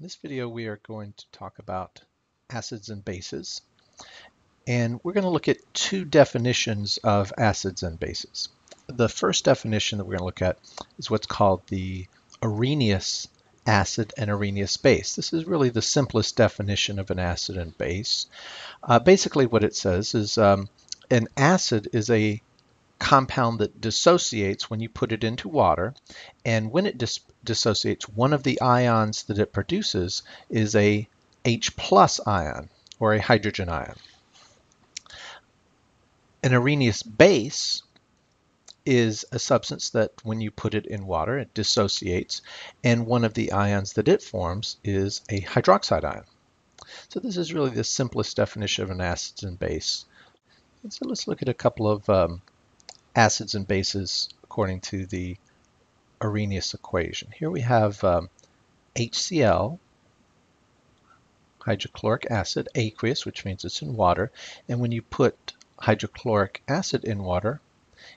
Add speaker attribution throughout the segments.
Speaker 1: In this video we are going to talk about acids and bases and we're going to look at two definitions of acids and bases. The first definition that we're going to look at is what's called the Arrhenius acid and Arrhenius base. This is really the simplest definition of an acid and base. Uh, basically what it says is um, an acid is a compound that dissociates when you put it into water and when it dis dissociates one of the ions that it produces is a H plus ion or a hydrogen ion. An Arrhenius base is a substance that when you put it in water it dissociates and one of the ions that it forms is a hydroxide ion. So this is really the simplest definition of an acid and base. And so let's look at a couple of um, acids and bases according to the Arrhenius equation. Here we have um, HCl, hydrochloric acid, aqueous, which means it's in water, and when you put hydrochloric acid in water,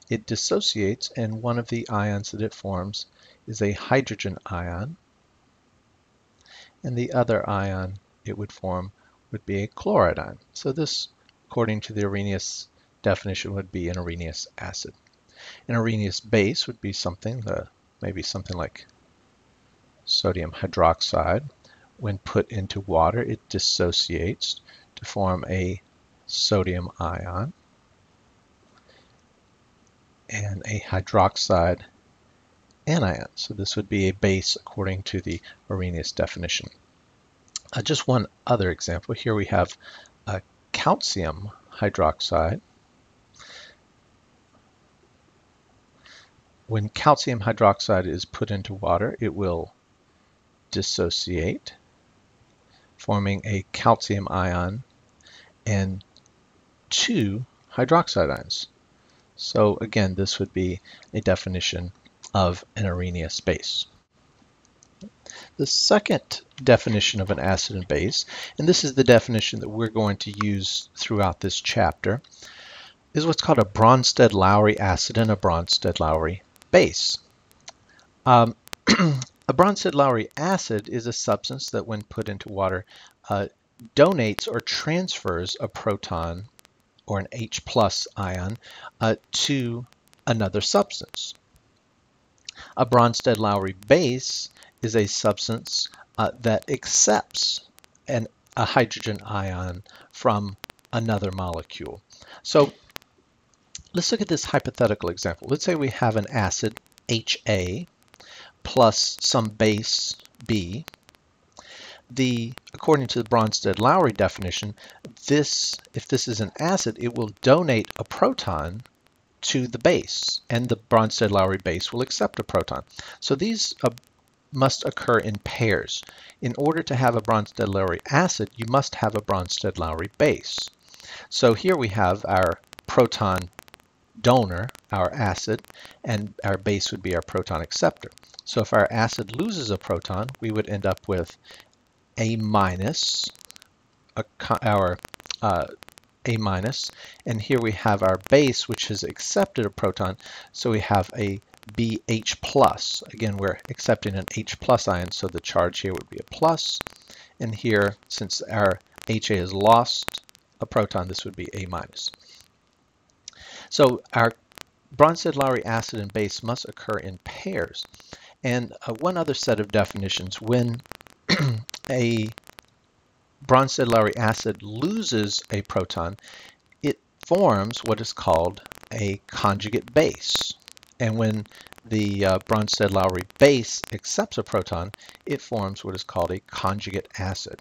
Speaker 1: it dissociates and one of the ions that it forms is a hydrogen ion, and the other ion it would form would be a chloride ion. So this, according to the Arrhenius definition, would be an Arrhenius acid. An Arrhenius base would be something, uh, maybe something like sodium hydroxide. When put into water, it dissociates to form a sodium ion and a hydroxide anion. So this would be a base according to the Arrhenius definition. Uh, just one other example. Here we have a calcium hydroxide When calcium hydroxide is put into water, it will dissociate, forming a calcium ion and two hydroxide ions. So again, this would be a definition of an Arrhenius base. The second definition of an acid and base, and this is the definition that we're going to use throughout this chapter, is what's called a Bronsted-Lowry acid and a Bronsted-Lowry base. Um, a Bronsted-Lowry acid is a substance that when put into water uh, donates or transfers a proton or an H plus ion uh, to another substance. A Bronsted-Lowry base is a substance uh, that accepts an, a hydrogen ion from another molecule. So Let's look at this hypothetical example. Let's say we have an acid, HA, plus some base, B. The, according to the Bronsted-Lowry definition, this, if this is an acid, it will donate a proton to the base, and the Bronsted-Lowry base will accept a proton. So these uh, must occur in pairs. In order to have a Bronsted-Lowry acid, you must have a Bronsted-Lowry base. So here we have our proton donor, our acid, and our base would be our proton acceptor. So if our acid loses a proton, we would end up with A minus, a, our uh, A minus, and here we have our base, which has accepted a proton, so we have a BH plus. Again, we're accepting an H plus ion, so the charge here would be a plus. plus, and here, since our HA has lost a proton, this would be A minus. So our Bronsted-Lowry acid and base must occur in pairs. And uh, one other set of definitions, when a Bronsted-Lowry acid loses a proton, it forms what is called a conjugate base. And when the uh, Bronsted-Lowry base accepts a proton, it forms what is called a conjugate acid.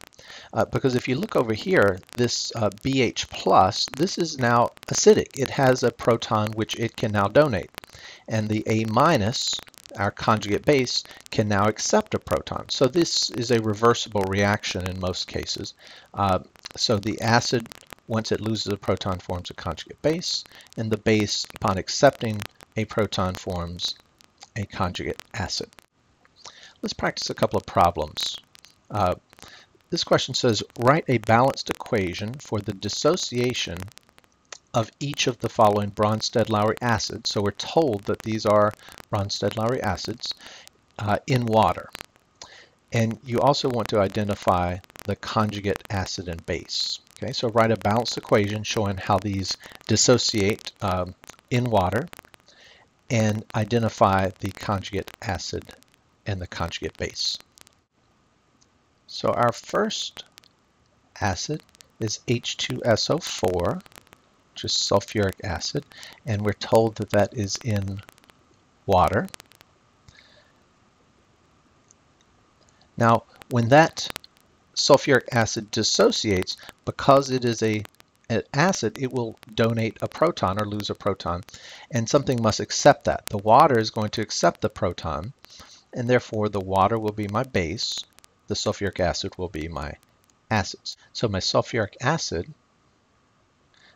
Speaker 1: Uh, because if you look over here, this uh, BH plus, this is now acidic. It has a proton which it can now donate. And the A minus, our conjugate base, can now accept a proton. So this is a reversible reaction in most cases. Uh, so the acid, once it loses a proton, forms a conjugate base, and the base, upon accepting a proton, forms a conjugate acid. Let's practice a couple of problems. Uh, this question says, write a balanced equation for the dissociation of each of the following Bronsted-Lowry acids. So we're told that these are Bronsted-Lowry acids uh, in water. And you also want to identify the conjugate acid and base. Okay, so write a balanced equation showing how these dissociate um, in water and identify the conjugate acid and the conjugate base. So our first acid is H2SO4, which is sulfuric acid, and we're told that that is in water. Now, when that sulfuric acid dissociates, because it is a acid, it will donate a proton or lose a proton, and something must accept that. The water is going to accept the proton, and therefore the water will be my base, the sulfuric acid will be my acids. So my sulfuric acid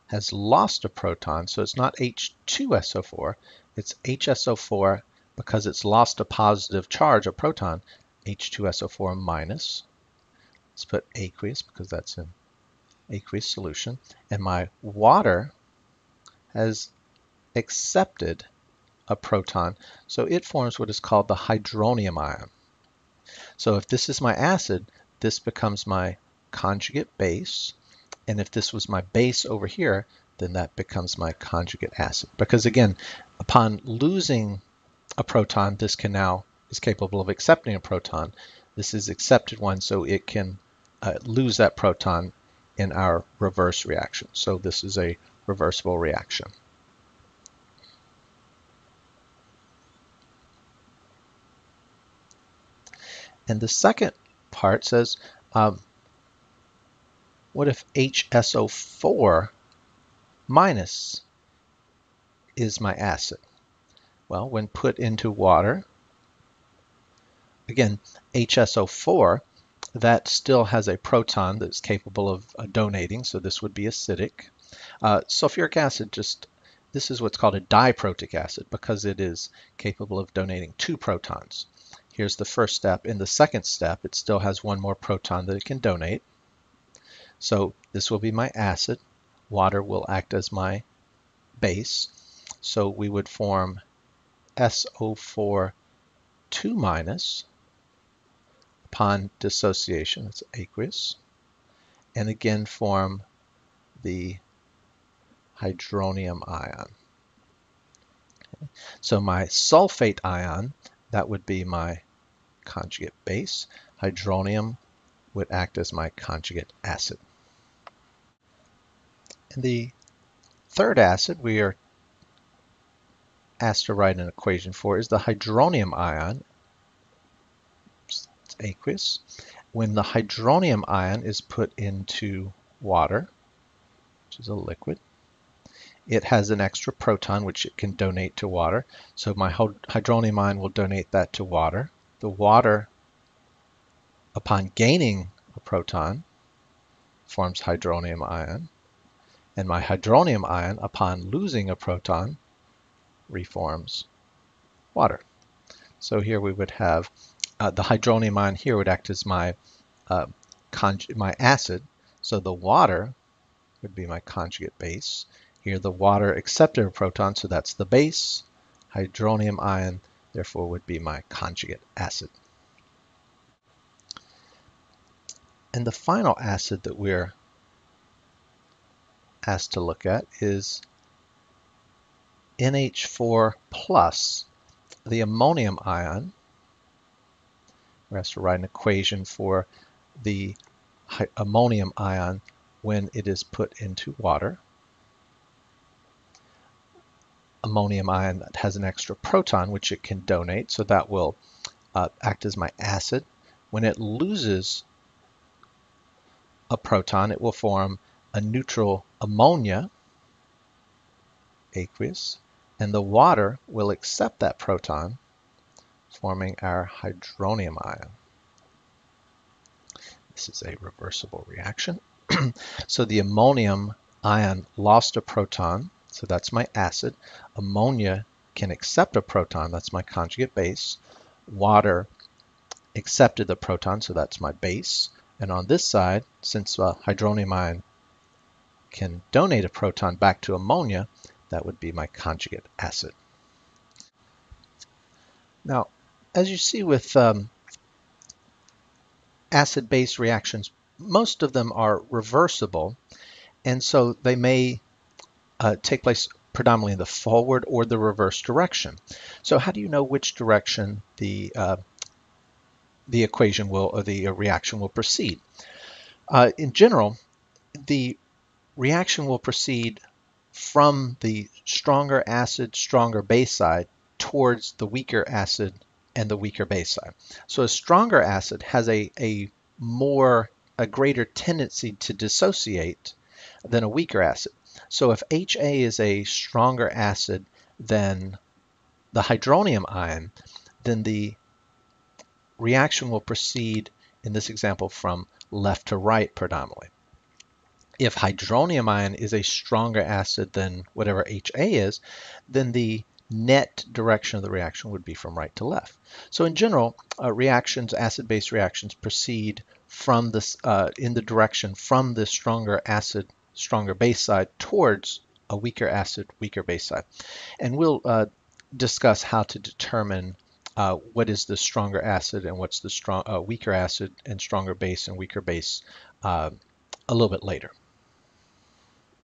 Speaker 1: has lost a proton, so it's not H2SO4, it's HSO4 because it's lost a positive charge, a proton, H2SO4 minus. Let's put aqueous because that's in aqueous solution. And my water has accepted a proton, so it forms what is called the hydronium ion. So if this is my acid, this becomes my conjugate base. And if this was my base over here, then that becomes my conjugate acid. Because again, upon losing a proton, this can now is capable of accepting a proton. This is accepted one, so it can uh, lose that proton in our reverse reaction. So this is a reversible reaction. And the second part says, um, what if HSO4 minus is my acid? Well, when put into water, again, HSO4, that still has a proton that's capable of uh, donating, so this would be acidic. Uh, sulfuric acid just, this is what's called a diprotic acid because it is capable of donating two protons. Here's the first step. In the second step, it still has one more proton that it can donate. So this will be my acid. Water will act as my base. So we would form SO4 2 minus upon dissociation, it's aqueous, and again form the hydronium ion. Okay. So my sulfate ion, that would be my conjugate base. Hydronium would act as my conjugate acid. And the third acid we are asked to write an equation for is the hydronium ion. Aqueous. When the hydronium ion is put into water, which is a liquid, it has an extra proton which it can donate to water. So my hydronium ion will donate that to water. The water, upon gaining a proton, forms hydronium ion and my hydronium ion, upon losing a proton, reforms water. So here we would have uh, the hydronium ion here would act as my uh, my acid. So the water would be my conjugate base. Here the water accepted a proton, so that's the base. Hydronium ion, therefore, would be my conjugate acid. And the final acid that we're asked to look at is NH4 plus, the ammonium ion. We're asked to write an equation for the ammonium ion when it is put into water. Ammonium ion that has an extra proton which it can donate, so that will uh, act as my acid. When it loses a proton, it will form a neutral ammonia, aqueous, and the water will accept that proton, forming our hydronium ion. This is a reversible reaction. so the ammonium ion lost a proton, so that's my acid. Ammonia can accept a proton, that's my conjugate base. Water accepted the proton, so that's my base. And on this side, since uh, hydronium ion can donate a proton back to ammonia, that would be my conjugate acid. Now, as you see with um, acid-base reactions, most of them are reversible, and so they may uh, take place predominantly in the forward or the reverse direction. So how do you know which direction the uh, the equation will or the reaction will proceed? Uh, in general, the reaction will proceed from the stronger acid, stronger base side towards the weaker acid and the weaker base side. So a stronger acid has a, a more, a greater tendency to dissociate than a weaker acid. So if HA is a stronger acid than the hydronium ion, then the reaction will proceed, in this example, from left to right predominantly if hydronium ion is a stronger acid than whatever HA is, then the net direction of the reaction would be from right to left. So in general, uh, reactions, acid-base reactions proceed from this uh, in the direction from the stronger acid, stronger base side towards a weaker acid, weaker base side. And we'll uh, discuss how to determine uh, what is the stronger acid and what's the strong, uh, weaker acid and stronger base and weaker base uh, a little bit later.